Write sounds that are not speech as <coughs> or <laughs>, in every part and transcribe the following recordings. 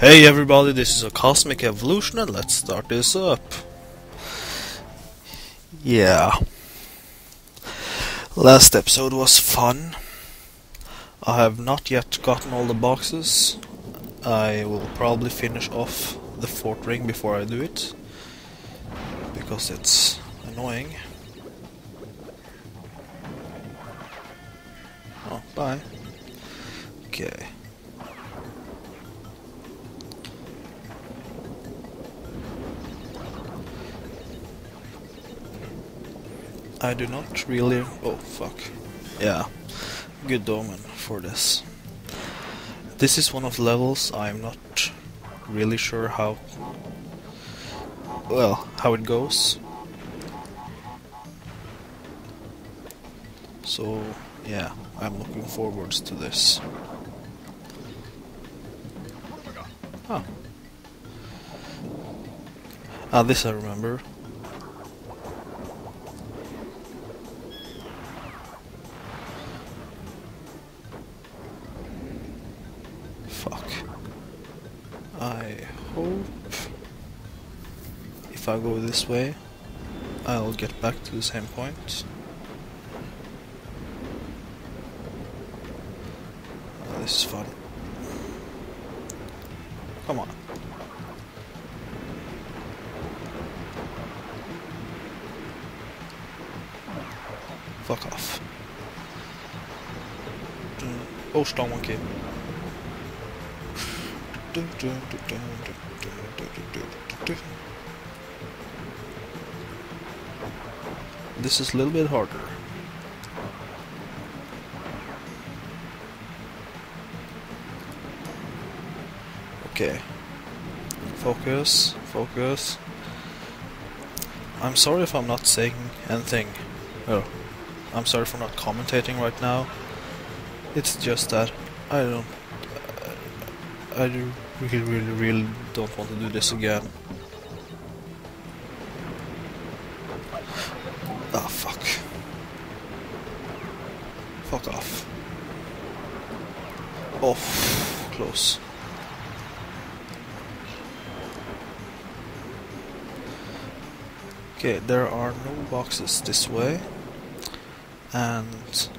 Hey everybody, this is a Cosmic Evolution and let's start this up. Yeah. Last episode was fun. I have not yet gotten all the boxes. I will probably finish off the fourth ring before I do it. Because it's annoying. Oh, bye. Okay. I do not really... Oh, fuck. Yeah. Good omen for this. This is one of the levels I'm not really sure how... Well, how it goes. So, yeah, I'm looking forwards to this. Oh. Ah, this I remember. I go this way, I'll get back to the same point. Oh, this is fun. Come on. Fuck off. Oh, stone monkey. This is a little bit harder. Okay. Focus, focus. I'm sorry if I'm not saying anything. Oh, I'm sorry for not commentating right now. It's just that I don't I really, really, really don't want to do this again. Ah, fuck. Fuck off. Oh, close. Okay, there are no boxes this way. And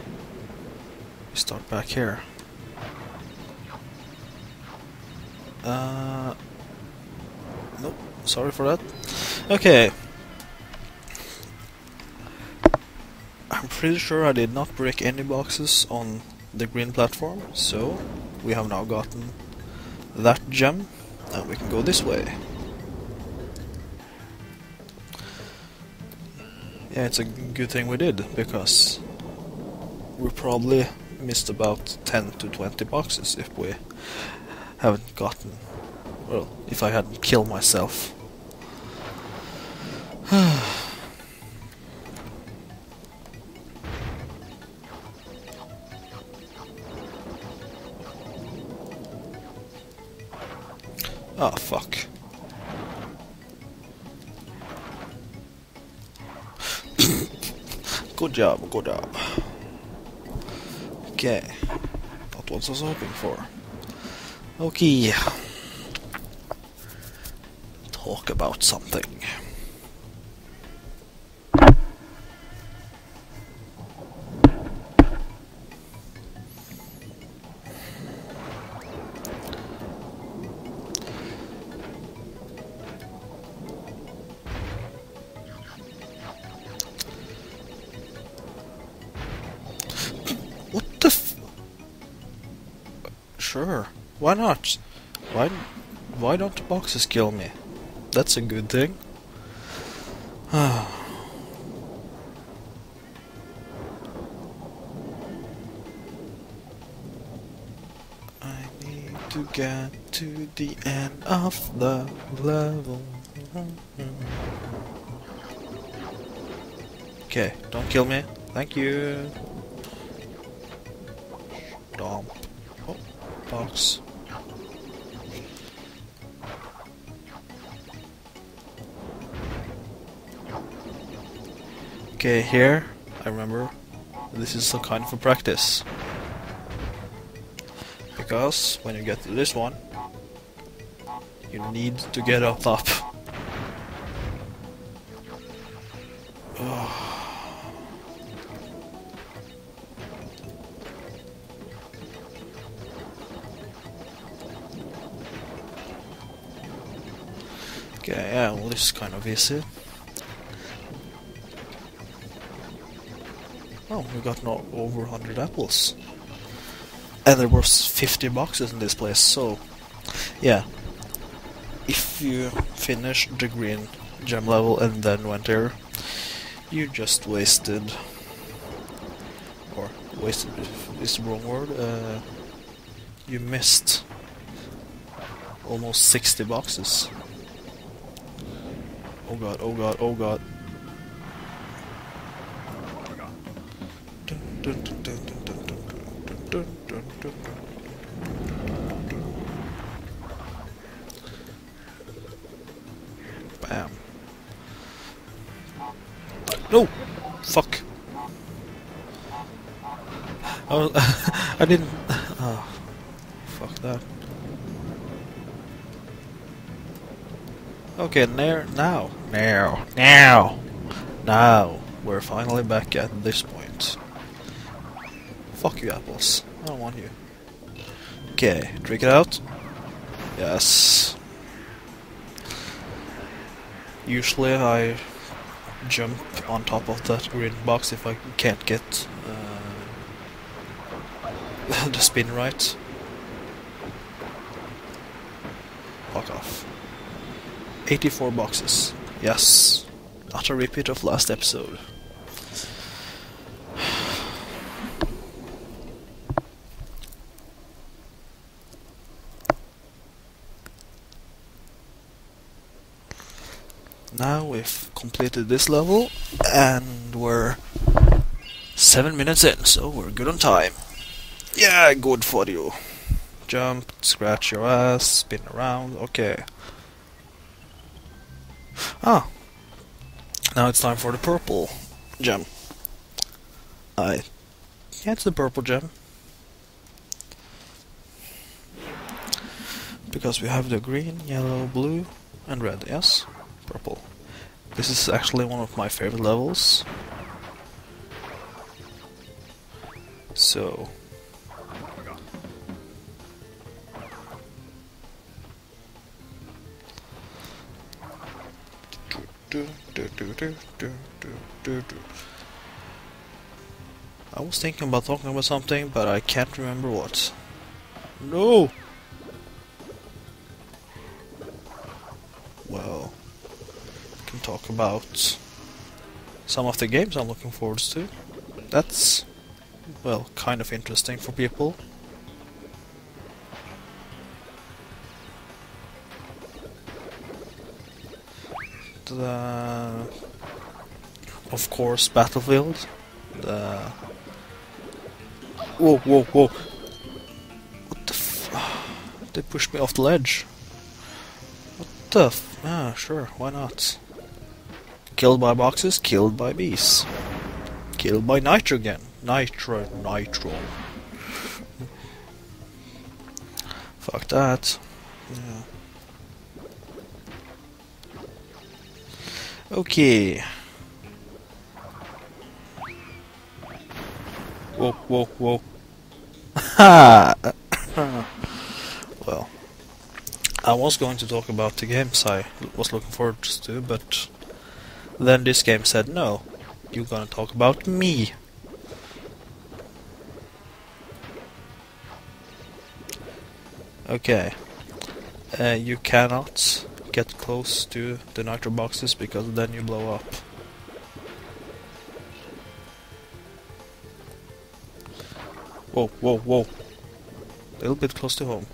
we start back here. Uh, nope, sorry for that. Okay. Pretty sure I did not break any boxes on the green platform, so we have now gotten that gem, and we can go this way. Yeah, it's a good thing we did, because we probably missed about 10 to 20 boxes if we haven't gotten. Well, if I hadn't killed myself. <sighs> <sighs> oh, fuck. <coughs> good job, good job. Okay. Not what I was hoping for. Okay. Talk about something. Why not? Why why don't the boxes kill me? That's a good thing. <sighs> I need to get to the end of the level. Okay, don't kill me. Thank you. Stomp. Oh, box. Okay, here, I remember, this is a kind of a practice. Because when you get to this one, You need to get up top. <sighs> Okay, yeah, well this is kind of easy. Oh, we got no over 100 apples. And there was 50 boxes in this place, so... Yeah. If you finish the green gem level and then went there, you just wasted... Or, wasted is the wrong word. Uh, you missed almost 60 boxes. Oh god, oh god, oh god. Bam. No! Fuck. I, was, <laughs> I didn't... Oh, fuck that. Okay, there, now, now, now, now, we're finally back at this point. Fuck you, apples. I don't want you. Okay, drink it out. Yes. Usually I jump on top of that green box if I can't get uh, <laughs> the spin right. Fuck off. 84 boxes. Yes. Not a repeat of last episode. Now we've completed this level and we're 7 minutes in, so we're good on time. Yeah, good for you. Jump, scratch your ass, spin around, okay. Ah. Now it's time for the purple gem. I... Yeah, it's the purple gem. Because we have the green, yellow, blue, and red, yes? Purple. This is actually one of my favorite levels. So... I was thinking about talking about something, but I can't remember what. No! About some of the games I'm looking forward to. That's, well, kind of interesting for people. the of course Battlefield. The whoa whoa whoa! What the f? <sighs> They pushed me off the ledge. What the f? Ah, sure, why not? Killed by boxes, killed by bees. Killed by nitrogen. Nitro, nitro. Fuck that. Yeah. Okay. Whoa, whoa, whoa. Ha! well, I was going to talk about the games I was looking forward to, but then this game said no. You're gonna talk about me. Okay. Uh, you cannot get close to the nitro boxes because then you blow up. Whoa, whoa, whoa. A little bit close to home.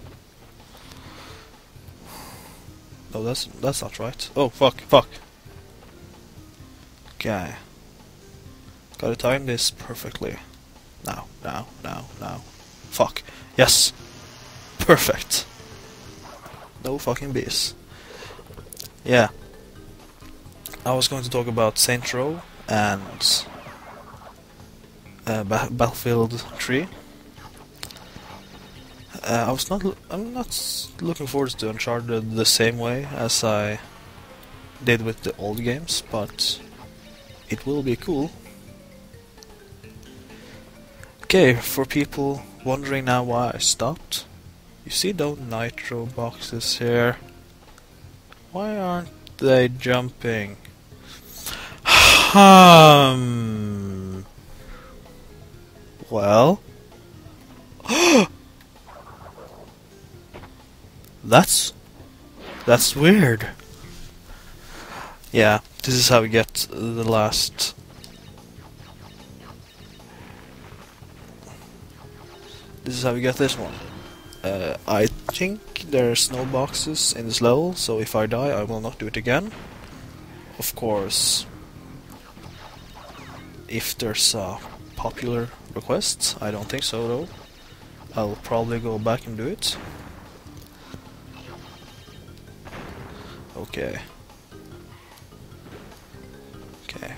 No, that's that's not right. Oh, fuck, fuck. Okay. Gotta time this perfectly. Now, now, now, now. Fuck. Yes! Perfect! No fucking bees. Yeah. I was going to talk about Saints Row and uh, ba Battlefield 3. Uh, I was not. I'm not looking forward to Uncharted the same way as I did with the old games, but it will be cool. Okay, for people wondering now why I stopped, you see those nitro boxes here? Why aren't they jumping? Hmm. Well. <gasps> That's that's weird. Yeah, this is how we get the last. This is how we get this one. Uh, I think there's no boxes in this level, so if I die, I will not do it again. Of course, if there's a popular request, I don't think so though. I'll probably go back and do it. Okay. Okay.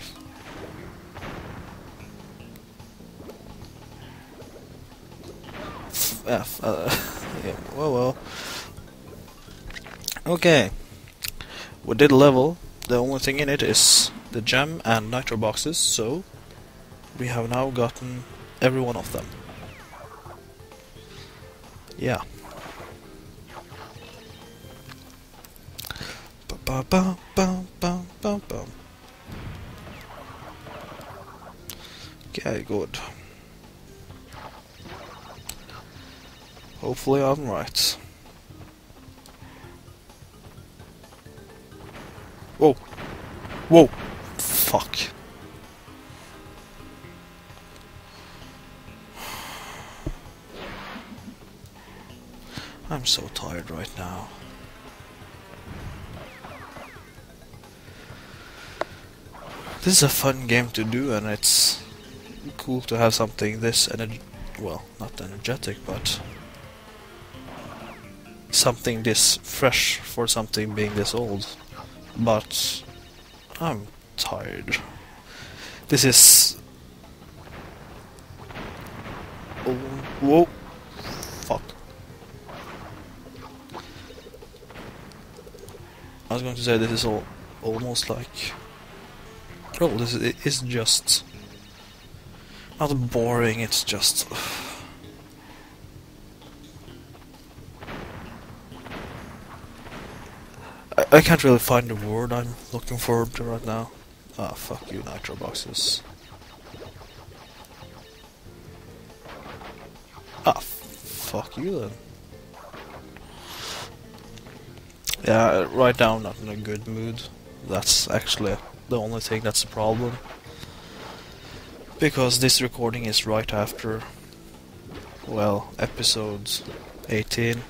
F. <laughs> Uh, yeah, well, well. Okay. We did level. The only thing in it is the gem and nitro boxes, so we have now gotten every one of them. Yeah. Ba ba ba ba ba ba. Okay, good. Hopefully I'm right. Whoa. Whoa. Fuck. I'm so tired right now. This is a fun game to do and it's cool to have something this energ well, not energetic, but something this fresh for something being this old. But I'm tired. This is oh, whoa fuck. I was going to say this is all almost like Oh, this is, it is just not boring. It's just <sighs> I, I can't really find the word I'm looking for right now. Ah, fuck you, nitro boxes. Ah, fuck you then. Yeah, right now I'm not in a good mood. That's actually the only thing that's a problem. Because this recording is right after, well, episodes 18.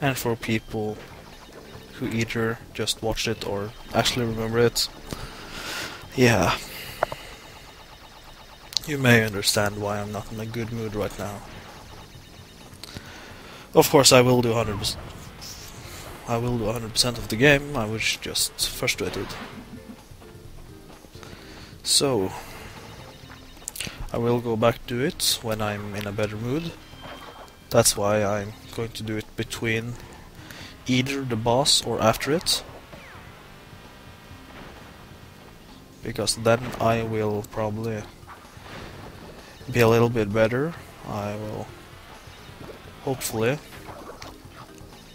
And for people who either just watched it or actually remember it, yeah. You may understand why I'm not in a good mood right now. Of course, I will do 100%. I will do 100% of the game. I was just frustrated. So, I will go back to it when I'm in a better mood. That's why I'm going to do it between either the boss or after it. Because then I will probably be a little bit better. I will hopefully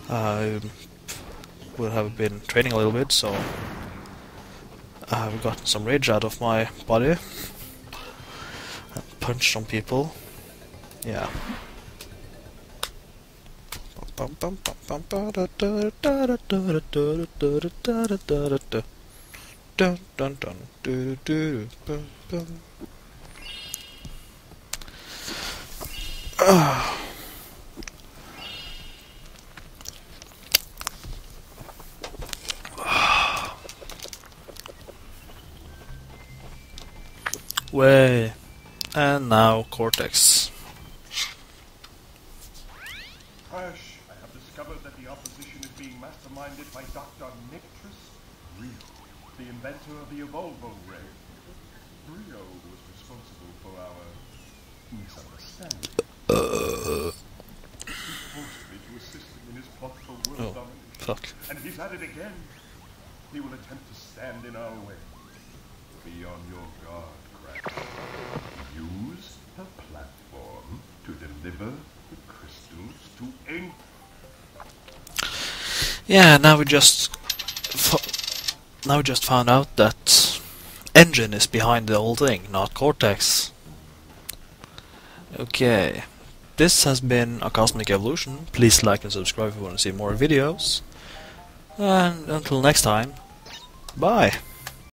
I will have been training a little bit so I've gotten some rage out of my body. I punched some people. Yeah. Dun dun dun. Way. And now Cortex. Crash, I have discovered that the opposition is being masterminded by Dr. Nitrus Brio, the inventor of the Evolvo ray. Brio was responsible for our misunderstanding. He forced me to assist him in his plot for world Oh, domination. fuck. And he's at it again. He will attempt to stand in our way. Be on your guard, Crash. Use the platform to deliver the crystals to Ain. Yeah, now we just now we just found out that N. Gin is behind the whole thing, not Cortex. Okay, this has been a Cosmic Evolution. Please like and subscribe if you want to see more videos. And until next time, bye.